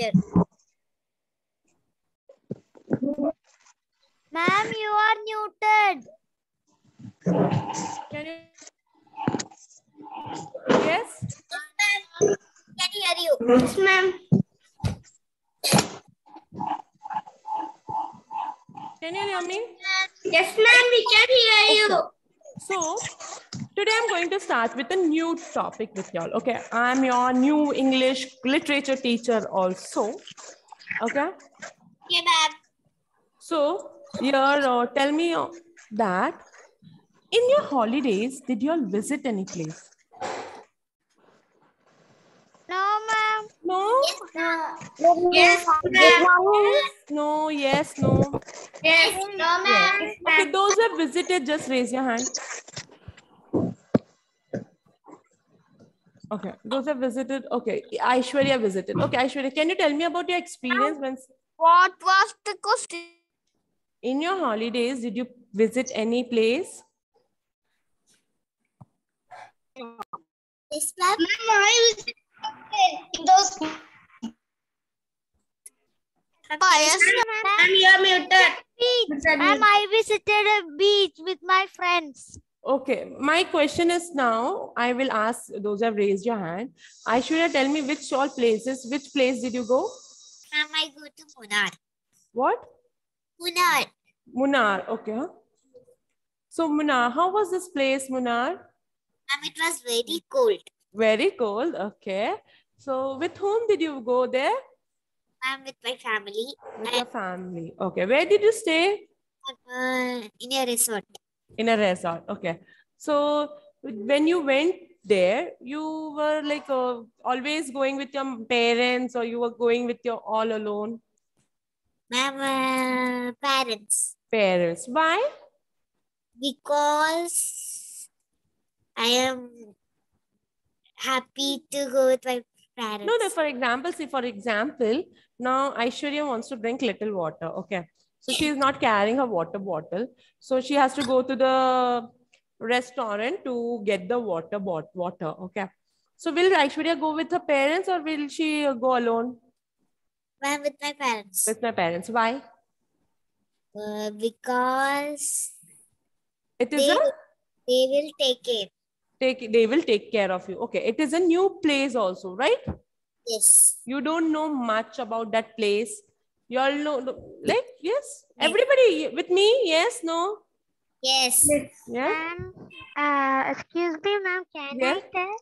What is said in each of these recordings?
teacher. Ma'am, you are muted. Can you? Yes. Can hear you? Yes, ma'am. Can you hear me? Yes, ma'am. We can hear you. So today I'm going to start with a new topic with y'all. Okay, I'm your new English literature teacher also. Okay, Okay, ma'am. so here uh, tell me uh, that in your holidays did you all visit any place? No, ma'am. No, No. Yes, ma'am. no, yes, no. Yes, no, ma'am. Okay, those who have visited, just raise your hand. Okay, those have visited. Okay, Aishwarya visited. Okay, Aishwarya, can you tell me about your experience when What was the question? in your holidays did you visit any place? Yes, ma'am. Ma'am, I was in those. Yes, ma'am. you are muted. Beach. Ma'am, I visited a beach with my friends. Okay, my question is now. I will ask those who have raised your hand. Aishwarya, tell me which all places. Which place did you go? Ma'am, I go to Munnar. What? Munnar. Munnar, Okay. huh? So Munnar, how was this place, Munnar? Ma'am, it was very cold. Very cold. Okay. So with whom did you go there? I'm with my family With your family. Okay. Where did you stay? uh, in a resort. In a resort. Okay. So when you went there, you were like uh, always going with your parents or you were going with your all alone Ma'am, uh, parents. parents. Why? Because I am happy to go with my parents. No, no, for example, see, for example, now Aishwarya wants to drink little water. Okay. So she is not carrying her water bottle. So she has to go to the restaurant to get the water bot water. Okay. So will Aishwarya go with her parents or will she go alone Ma'am, with my parents. with my parents? Why? Uh, because It is they, a they will take care. take they will take care of you. Okay. It is a new place also, right? Yes. You don't know much about that place. You all know like yes. Yes. Everybody with me? Yes, no? Yes. Yeah. Ma'am, uh, excuse me, ma'am. Can Yeah. I tell?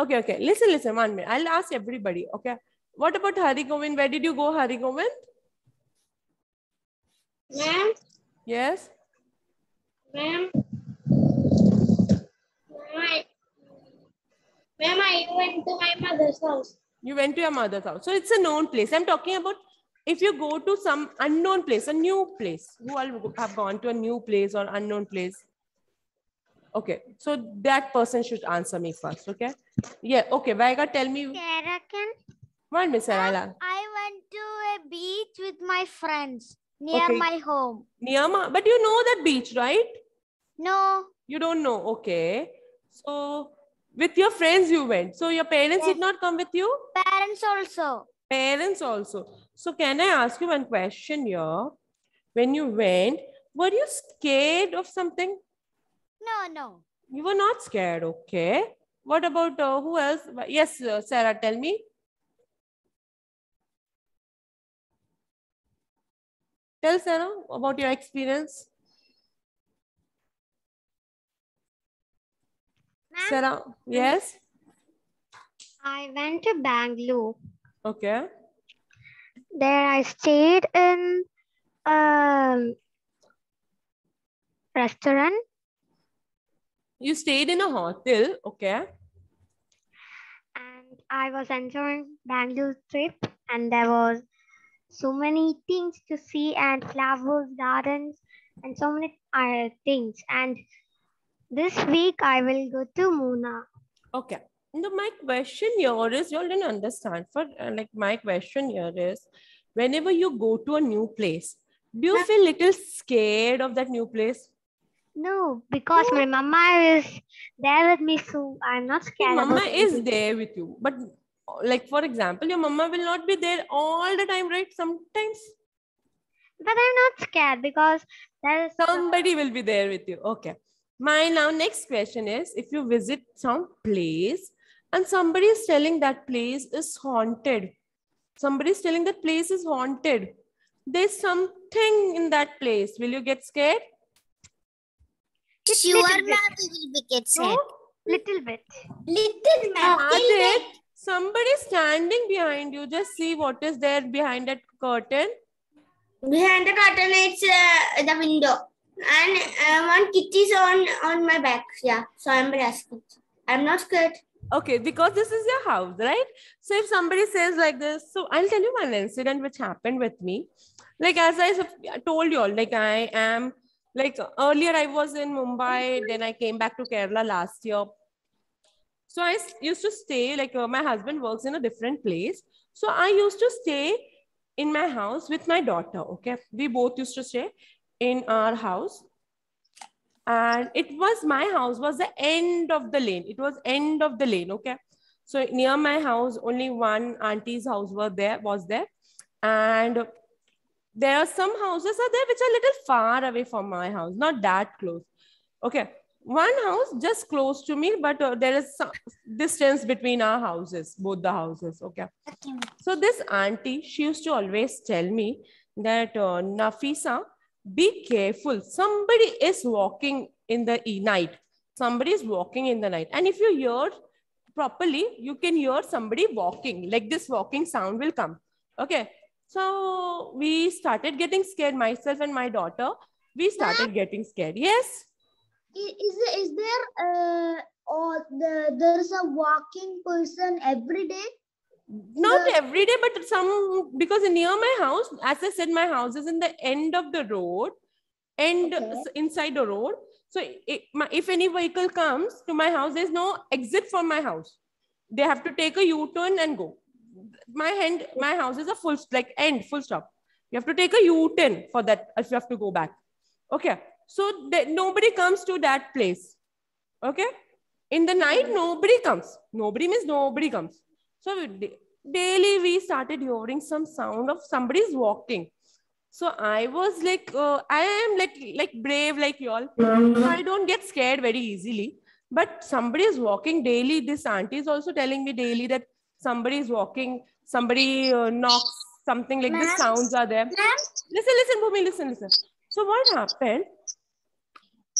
Okay, okay. Listen, listen, one minute. I'll ask everybody. Okay. What about Hari Govind? Where did you go, Hari Govind? Ma'am, Yes. ma'am, my, ma'am, I went to my mother's house. You went to your mother's house. So it's a known place. I'm talking about if you go to some unknown place, a new place. Who all have gone to a new place or unknown place? Okay. So that person should answer me first. Okay. Yeah. Okay. Vaiga, tell me Sarah, can one. I'll ask. I went to a beach with my friends near Okay. my home. Near my, but you know that beach, right? No, You don't know. Okay. So with your friends you went. So your parents did not come with you? parents also. Parents also. So can I ask you one question here? When you went, were you scared of something? No, no. You were not scared. Okay. What about uh, who else? Yes, uh, Sarah, tell me. Tell Sarah about your experience. Sarah, yes? I went to Bangalore. Okay. There I stayed in a restaurant. You stayed in a hotel. Okay. and I was enjoying Bangalore trip and there was so many things to see and flowers, gardens and so many uh, things. And this week I will go to Muna. Okay. No, my question here is you all didn't understand. For uh, like my question here is whenever you go to a new place, do you feel little scared of that new place? No, because my mama is there with me, so I'm not scared. Mama is there with you, but like for example, your mama will not be there all the time, right? Sometimes But I'm not scared because there is somebody will be there with you. Okay. My now next question is if you visit some place and somebody is telling that place is haunted. Somebody is telling that place is haunted. There's something in that place. Will you get scared? Just Sure, little bit. ma'am, we will be get No, little bit. Little ma'am. Adit, somebody standing behind you. Just see what is there behind that curtain. Behind the curtain, it's uh, the window. And uh, one kitty is on, on my back. Yeah. So I'm very scared. I'm not scared. Okay, because this is your house, right? So if somebody says like this, so I'll tell you one incident which happened with me. Like as I told you all, like I am like earlier I was in Mumbai, then I came back to Kerala last year. So I used to stay like uh, my husband works in a different place. So I used to stay in my house with my daughter. Okay, we both used to stay in our house and it was my house was the end of the lane. It was end of the lane okay? So near my house only one auntie's house were there was there. And there are some houses are there which are little far away from my house not that close. Okay one house just close to me but uh, there is some distance between our houses both the houses okay? So this auntie she used to always tell me that uh, nafisa be careful. Somebody is walking in the e- night. Somebody is walking in the night. And if you hear properly you can hear somebody walking. Like this walking sound will come. Okay. So we started getting scared myself and my daughter. We started getting scared. Yes? I- Is there uh, or the, there is a walking person every day? Not The- every day but some because near my house as i said my house is in the end of the road and Okay. inside the road. So i- my, if any vehicle comes to my house there's no exit from my house. They have to take a u-turn and go. My hand my house is a full like end full stop. You have to take a u-turn for that if you have to go back. Okay. So nobody comes to that place. Okay. In the night mm-hmm. nobody comes. Nobody means nobody comes so we daily we started hearing some sound of somebody's walking. So I was like, uh, I am like like brave like y'all. So I don't get scared very easily. But somebody is walking daily. This auntie is also telling me daily that somebody is walking. Somebody uh, knocks. Something like this sounds are there. Listen, listen, Bhumi, listen, listen. So what happened?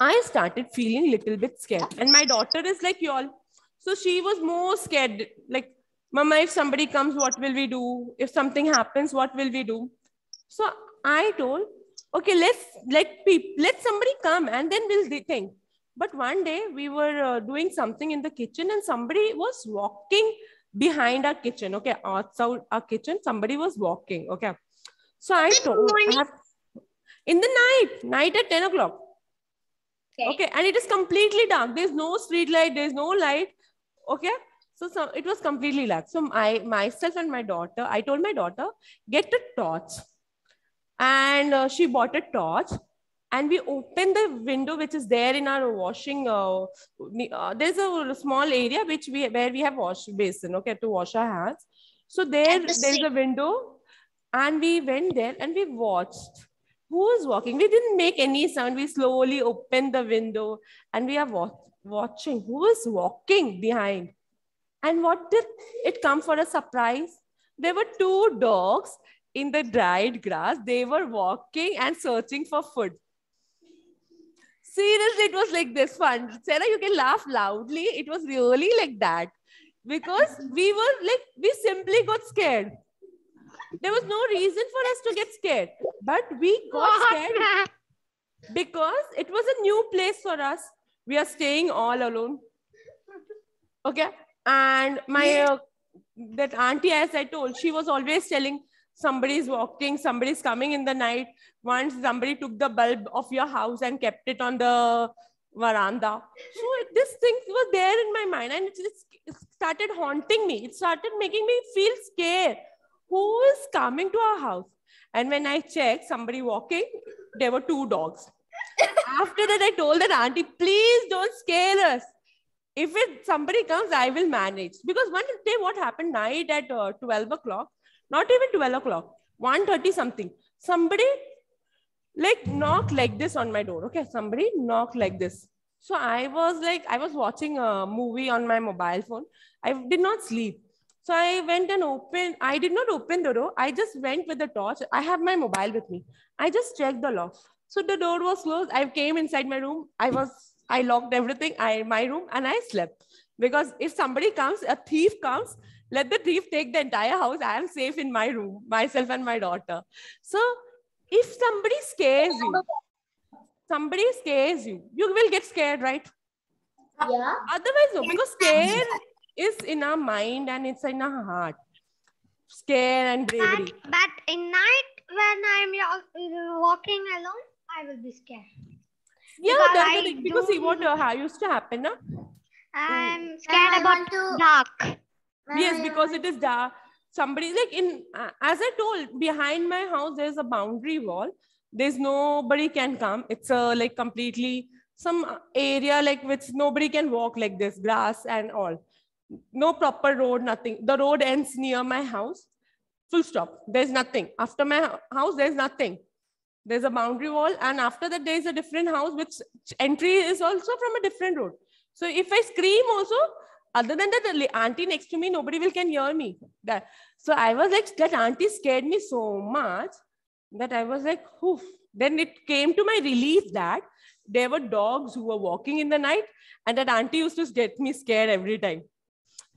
I started feeling little bit scared, and my daughter is like y'all. So she was more scared. Like, Mama, if somebody comes, what will we do? If something happens, what will we do? So I told, okay, let's let people let somebody come, and then we'll think. But one day we were uh, doing something in the kitchen, and somebody was walking behind our kitchen. Okay, outside our kitchen, somebody was walking. Okay, so I told, I have, in the night, night at ten o'clock. Okay. Okay, and it is completely dark. There's no street light. There's no light. Okay, so, so it was completely dark. So I myself and my daughter, I told my daughter, get a torch, and uh, she bought a torch, and we opened the window which is there in our washing. Uh, uh, there's a small area which we where we have wash basin. Okay, to wash our hands. So there, the there's a window, and we went there and we watched who is walking. We didn't make any sound. We slowly opened the window and we are wa- watching who is walking behind. And what did it come for a surprise? There were two dogs in the dried grass. They were walking and searching for food. Seriously, it was like this fun. Sarah, you can laugh loudly. It was really like that because we were like, we simply got scared. There was no reason for us to get scared, but we got scared because it was a new place for us. We are staying all alone. Okay. And my uh, that auntie, as I told, she was always telling somebody's walking, somebody's coming in the night. Once somebody took the bulb of your house and kept it on the veranda. So this thing was there in my mind and it started haunting me. It started making me feel scared. Who is coming to our house? And when I checked, somebody walking, there were two dogs. After that, I told that auntie, please don't scare us. If it somebody comes, I will manage. Because one day what happened night at uh, 12 o'clock, not even 12 o'clock, 1.30 something, somebody like knock like this on my door. Okay, somebody knock like this. So I was like, I was watching a movie on my mobile phone. I did not sleep. So I went and opened, I did not open the door. I just went with the torch. I have my mobile with me. I just checked the lock. So the door was closed. I came inside my room. I was, I locked everything, I my room, and I slept. Because if somebody comes, a thief comes, let the thief take the entire house. I am safe in my room, myself and my daughter. So if somebody scares you, somebody scares you, you will get scared, right? Yeah. Otherwise, no, because scare is in our mind and it's in our heart. Scare and bravery. But, but in night when I'm walking alone, I will be scared. Yeah, because that's I the thing. Because see do- what uh, used to happen, na? I'm scared I about to- dark. Yes, because it is dark. Somebody like in uh, as I told, behind my house there's a boundary wall. There's nobody can come. It's a like completely some uh, area like which nobody can walk like this, grass and all. No proper road, nothing. The road ends near my house. Full stop. There's nothing. After my house, there's nothing. There's a boundary wall, and after that, there's a different house, which entry is also from a different road. So if I scream also, other than that, the auntie next to me, nobody will can hear me. That so I was like, that auntie scared me so much that I was like, Oof. Then it came to my relief that there were dogs who were walking in the night, and that auntie used to get me scared every time.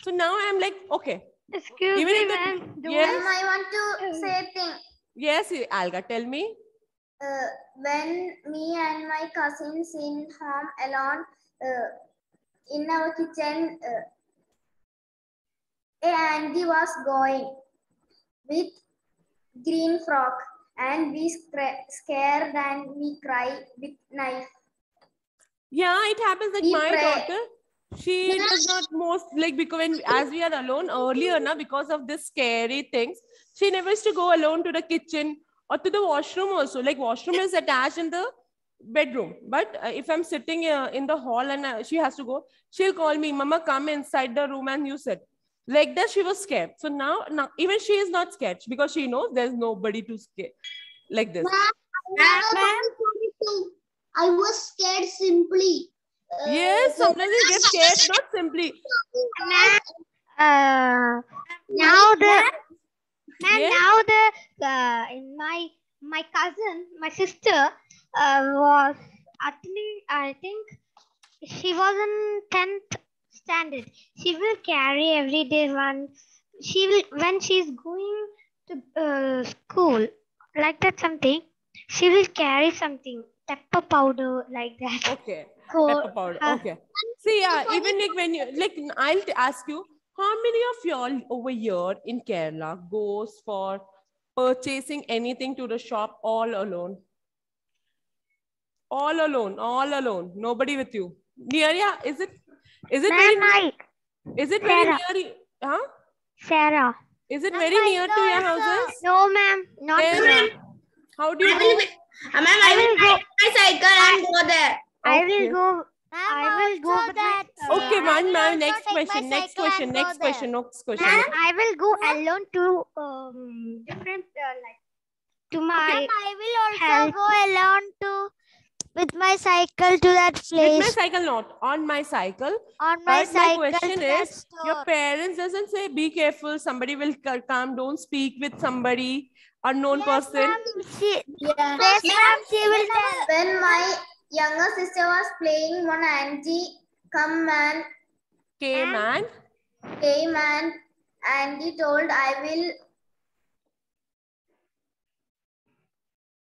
So now I'm like, okay, Excuse Even me, if the- ma'am. Yes. I want to say a thing. yes, Alga, tell me. Uh, when me and my cousins in home alone, uh, in our kitchen, uh, a auntie was going with green frock, and we scared and we cry with knife. Yeah, it happens that We my pray. daughter, she does not most like because when as we are alone earlier now because of this scary things, she never used to go alone to the kitchen or to the washroom also. Like washroom is attached in the bedroom, but uh, if I'm sitting uh, in the hall and uh, she has to go, she'll call me, "Mama, come inside the room and you sit." Like that, she was scared. So now, now even she is not scared because she knows there's nobody to scare like this. I was scared simply. Uh, Yes, so- sometimes you get scared, not simply. Uh, now the and Yes. now the uh, in my my cousin, my sister uh, was actually I think she was in tenth standard. She will carry every day one. She will when she's going to uh, school like that something. She will carry something pepper powder like that. Okay. So, Pepper powder. uh, Okay. See, yeah, even like when you like, I'll ask you, how many of y'all over here in Kerala goes for purchasing anything to the shop all alone? All alone, all alone, nobody with you. Near, yeah, is it? Is it very? Ma'am, Is it very Sarah. near? you- Huh? Sarah. Is it very near to your houses? No, ma'am, not Then, ma'am. how do you? I you will, go? uh, ma'am, I I will will go. ride my cycle and go there. I Okay. will go. I will go with my, uh, Okay, I ma'am, will ma'am. also Next question. Next question. Next there. question. Next question. Ma'am, I will go alone to um different uh, like to my. I will also help. go alone to with my cycle to that place. With my cycle, not on my cycle. on my But my cycle question is, that is, Your parents doesn't say be careful. Somebody will come. Don't speak with somebody unknown Yes, person. ma'am, she, Yeah. yes, ma'am, she will tell. When my younger sister was playing, one auntie come and Came and came and auntie told I will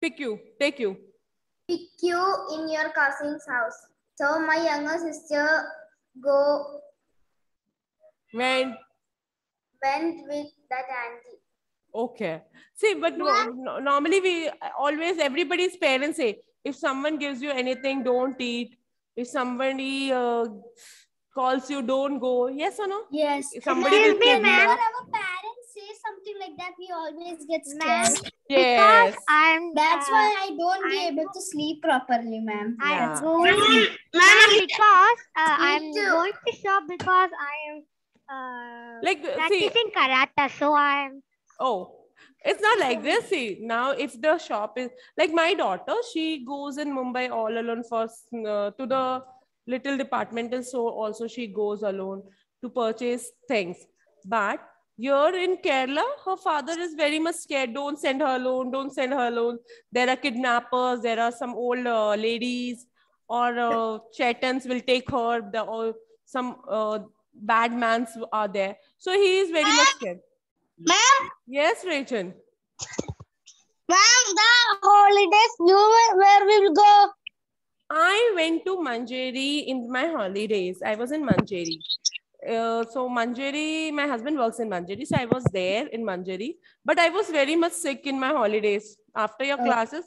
pick you, take you. pick you in your cousin's house. So my younger sister go When went with that auntie. okay. See, but no, no- normally we always everybody's parents say if someone gives you anything, don't eat. If somebody uh, calls you, don't go. Yes or no? Yes. If somebody Excuse will me, give you ma'am. our parents say something like that, we always get Ma'am, scared. Yes. because I'm That's uh, why I don't be I'm- able to sleep properly, ma'am. I'm Yeah. going ma'am because uh, I'm too. going to shop because I am uh, Like, see, practicing karate, so I'm Oh, it's not like this. See, now if the shop is like my daughter, she goes in Mumbai all alone for uh, to the little departmental store. Also, she goes alone to purchase things. But here in Kerala, her father is very much scared. Don't send her alone. Don't send her alone. There are kidnappers. There are some old uh, ladies or uh, chetans will take her. The or some uh, bad mans are there. So he is very much scared. Ma'am, Yes, Rachel. ma'am, the holidays, you where we will go? I went to Manjeri in my holidays. I was in Manjeri. Uh, so Manjeri, my husband works in Manjeri, so I was there in Manjeri. But I was very much sick in my holidays. After your classes,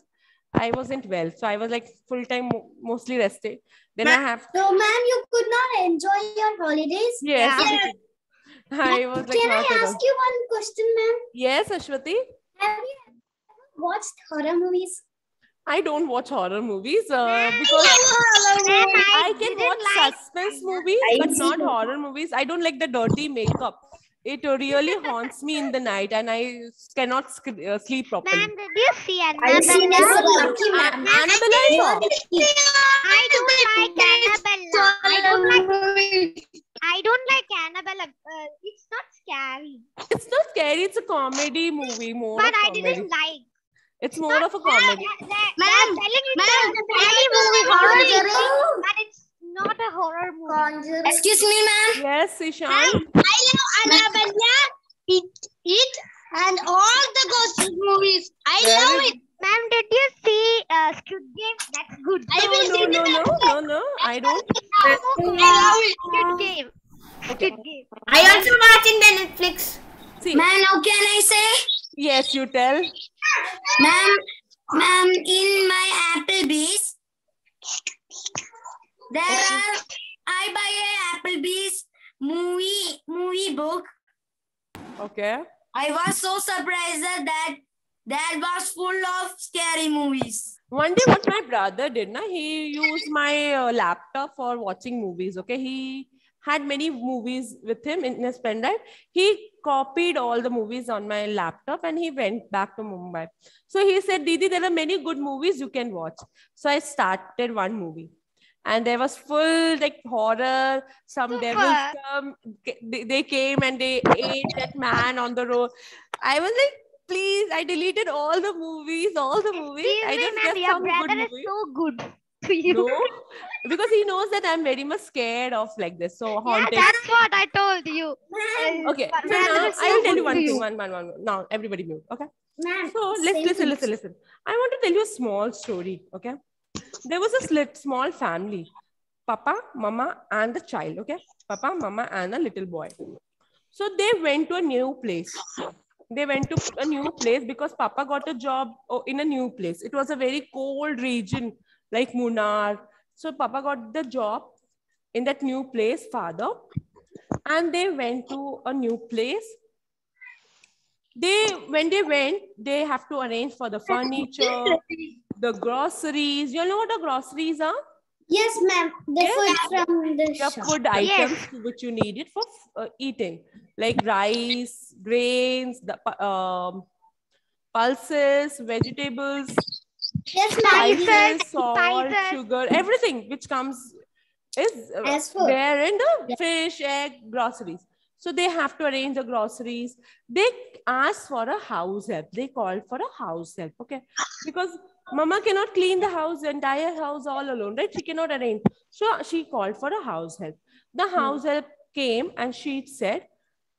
I wasn't well, so I was like full time, mostly rested. Then I have So, ma'am, you could not enjoy your holidays? yes, Yeah. I was like Can I ask you one question, ma'am? Yes, Ashwati. Have you ever watched horror movies? I don't watch horror movies uh, because Ma'am, I can watch like- suspense movies, I but see. not horror movies. I don't like the dirty makeup. It really haunts me in the night, and I cannot sc- uh, sleep properly. Ma'am, did you see I Annabelle? seen as a lucky A- man. Annabelle I. I don't like Annabelle. I don't like. I don't like Annabelle. Uh, it's not scary, It's not scary. It's a comedy movie, more but I comedy. didn't like. It's more of a comedy. They- they- Ma'am, they're telling it ma'am, a the scary movie movie, Conjuring. but it's not a horror movie. Conjuring. Excuse me, ma'am. Yes, Ishan. I love Annabelle, it, it, and all the ghost movies. I love it. Ma'am, did you see uh, Squid Game? That's good. I No, will no, see no, the no, no, no. I don't. I love it. Squid Game. Squid Game. I also watching the Netflix. See, Ma'am, now can I say? yes, you tell. Ma'am, ma'am, in my Applebee's, there are, I buy a Applebee's movie, movie book. Okay. I was so surprised that that was full of scary movies. One day, what my brother did, na, he used my uh, laptop for watching movies. Okay, he had many movies with him in his pen drive. He copied all the movies on my laptop and he went back to Mumbai. So he said, Didi, there are many good movies you can watch. So I started one movie. And there was full like horror. Some Super. devils come. They, came and they ate that man on the road. I was like, please, I deleted all the movies, all the movies. Excuse I me, just ma'am, kept your brother is so good to you. No, because he knows that I'm very much scared of like this. So Yeah, that's what I told you. Okay, your so now is I will tell you one thing. you. One, one, one. Now everybody mute. Okay. Ma'am, So let's same listen, thing. listen, listen. I want to tell you a small story. Okay. There was a slit, small family. Papa, mama, and the child. Okay. Papa, mama, and a little boy. So they went to a new place. They went to a new place because Papa got a job oh, in a new place. It was a very cold region like Munnar. So Papa got the job in that new place, father. And they went to a new place they when they went they have to arrange for the furniture the groceries you know what the groceries are Yes, ma'am. The Yes. food from the the shop. food items which you needed for uh, eating like rice grains the um, pulses vegetables Yes, spices salt spices. sugar everything which comes is uh, there in the fish egg groceries. So they have to arrange the groceries. They ask for a house help. They called for a house help okay? Because mama cannot clean the house the entire house all alone right? She cannot arrange. So she called for a house help. The house help came and she said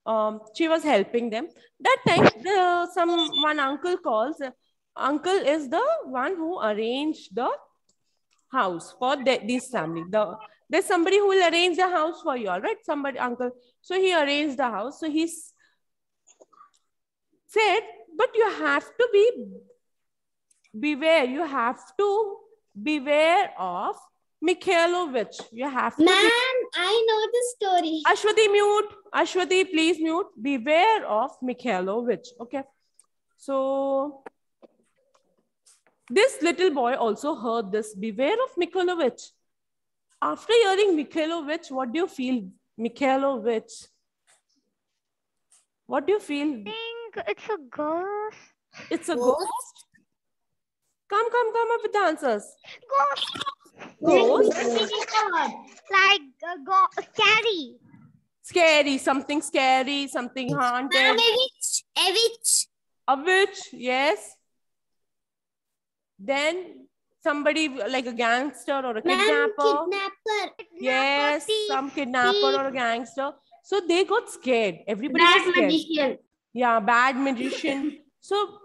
um, she was helping them. That time the some one uncle calls uncle is the one who arranged the house for the, this family the there's somebody who will arrange the house for you all right somebody uncle so he arranged the house so he's said but you have to be beware you have to beware of Mikhailovich. You have to. Ma'am, I know the story. Ashwati, mute. Ashwati, please mute. Beware of Mikhailovich. Okay. So this little boy also heard this. Beware of Mikhailovich. After hearing Mikhailovich, what do you feel? Mikhailovich. What do you feel? I think it's a ghost. It's a Ghost? ghost. Come, come, come up with the answers. Ghost. Ghost. Like a go- scary. Scary, something scary, something haunted. witch. A witch. A witch, yes. Then somebody like a gangster or a kidnapper. kidnapper. Yes, thief, some kidnapper thief. or a gangster. So they got scared. Everybody was scared. magician. Yeah, bad magician. so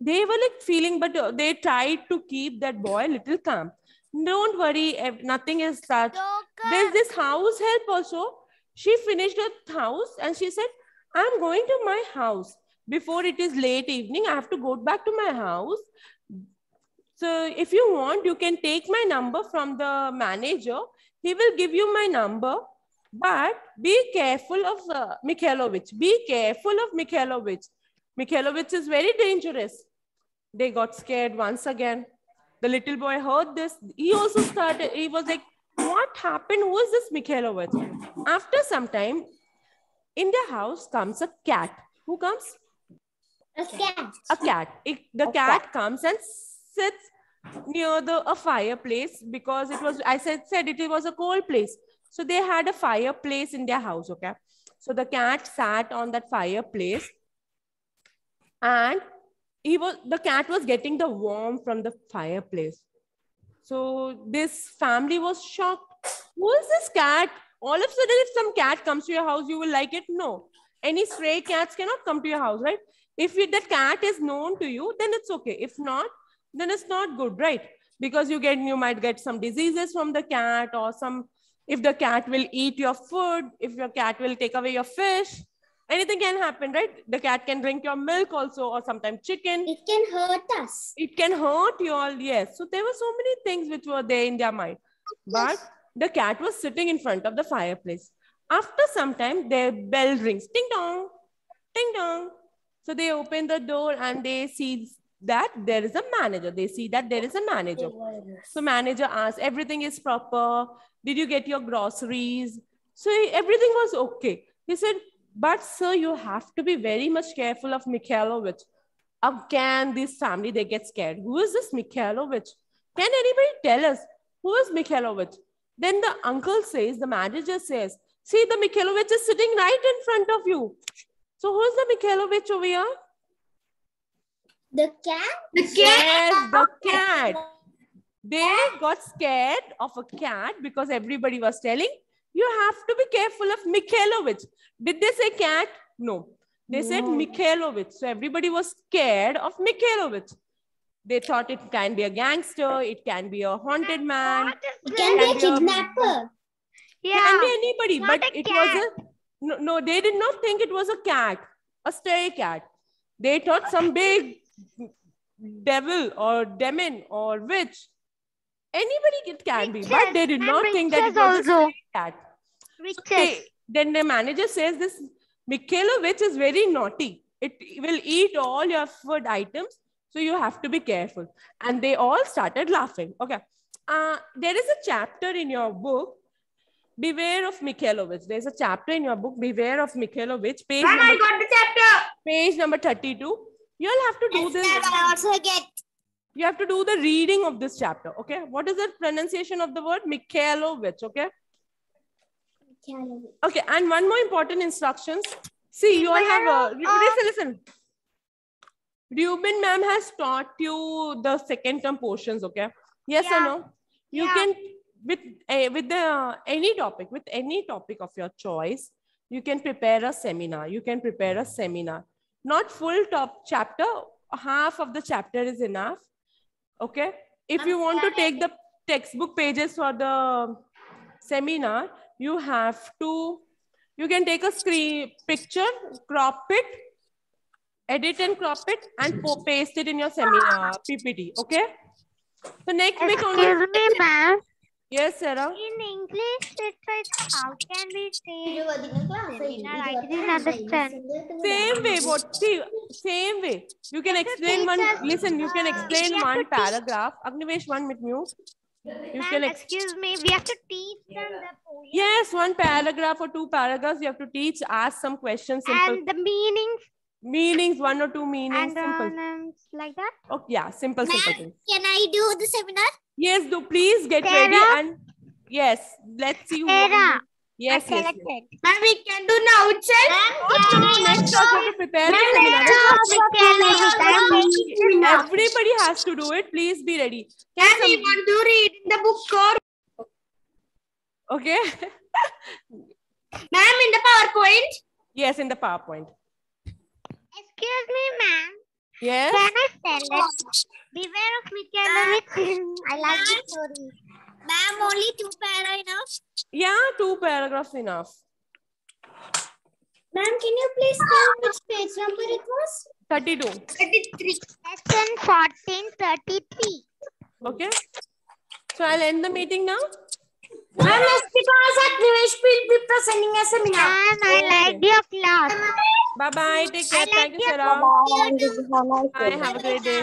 they were like feeling, but uh, they tried to keep that boy a little calm. Don't worry, nothing is such. There's this house help also. She finished her house and she said, I'm going to my house. Before it is late evening, I have to go back to my house. So if you want, you can take my number from the manager. He will give you my number. But be careful of uh, Mikhailovich. Be careful of Mikhailovich. Mikhailovich is very dangerous. They got scared once again. The little boy heard this. He also started, he was like, what happened? Who is this Mikhailovich? After some time, in the house comes a cat. Who comes? A cat. A cat. It- the cat comes and sits near the a fireplace because it was, I said, said it was a cold place. So they had a fireplace in their house, okay? So the cat sat on that fireplace and he was the cat was getting the warm from the fireplace. So this family was shocked. Who is this cat? All of a sudden, if some cat comes to your house, you will like it? No. Any stray cats cannot come to your house, right? If it, the cat is known to you, then it's okay. If not, then it's not good, right? Because you get you might get some diseases from the cat or some if the cat will eat your food, if your cat will take away your fish, anything can happen, right? The cat can drink your milk also, or sometimes chicken. It can hurt us. It can hurt you all, yes. So there were so many things which were there in their mind. But the cat was sitting in front of the fireplace. After some time, their bell rings. Ding dong, ding dong. So they open the door and they see that there is a manager. They see that there is a manager. So manager asks, everything is proper. Did you get your groceries? So everything was okay. He said, but sir, you have to be very much careful of Mikhailovich. Again, this family, they get scared. Who is this Mikhailovich? Can anybody tell us who is Mikhailovich? Then the uncle says, the manager says, see, the Mikhailovich is sitting right in front of you. So who's the Mikhailovich over here? The cat? The Yes, the cat. They got scared of a cat because everybody was telling, you have to be careful of Mikhailovich. Did they say cat? No. They said Mikhailovich. So everybody was scared of Mikhailovich. They thought it can be a gangster, it can be a haunted man, It can be a Can be a- kidnapper. Yeah. can be anybody, not but it cat. was a no, no, they did not think it was a cat, a stray cat. They thought some big devil or demon or witch. Anybody it can be, but they did not think that it was a also. cat. Okay, then the manager says this Mikhailovich is very naughty. It will eat all your food items. So you have to be careful. And they all started laughing. Okay. Uh, there is a chapter in your book, Beware of Mikhailovich. There's a chapter in your book, Beware of Mikhailovich, page, number, got the chapter. page number 32. You'll have to do this. I also get. You have to do the reading of this chapter. Okay. What is the pronunciation of the word? Mikhailovich. Okay. Okay, and one more important instructions. See, you all have uh, a listen, uh, listen. Ruben ma'am has taught you the second term portions. Okay, yes or Yeah. no? You Yeah. can with uh, with the uh, any topic with any topic of your choice. You can prepare a seminar. You can prepare a seminar. Not full top chapter. Half of the chapter is enough. Okay. If you want to take the textbook pages for the seminar, you have to, you can take a screen picture, crop it, edit and crop it, and paste it in your seminar PPT. Okay. So next week only. Ma'am. Yes, Sarah. In English literature, how can we say? Same way, what? See, same way. You can explain one. Listen, you can uh, explain one paragraph. Agnivesh, one with you. You can excuse me. We have to teach them the poem. Yes, one paragraph or two paragraphs. You have to teach. Ask some questions. Simple. And the meanings. Meanings, one or two meanings. And simple. Uh, like that. Oh, yeah, simple, simple. Can I do the seminar? Yes, do please get ready and yes, let's see who. Sarah, Yes, yes, yes. Ma'am, we can do now itself. Next talk, to prepare the seminar. Everybody has to do it. Please be ready. Can we want to read in the book or okay. ma'am in the PowerPoint. yes, in the PowerPoint. Excuse me, ma'am. Yes. Can I tell it? Beware of Michael I like the ah. story. Ma'am, only two para enough. Yeah, two paragraphs enough. Ma'am, can you please tell which page number it was? 32. 33. Lesson 1433. Okay. So I'll end the meeting now. Ma'am, it's because Agnivesh will be presenting a seminar. Ma'am, I like your class. Bye bye. Take care. Thank you, sir. Sarah. Bye. Have a great day.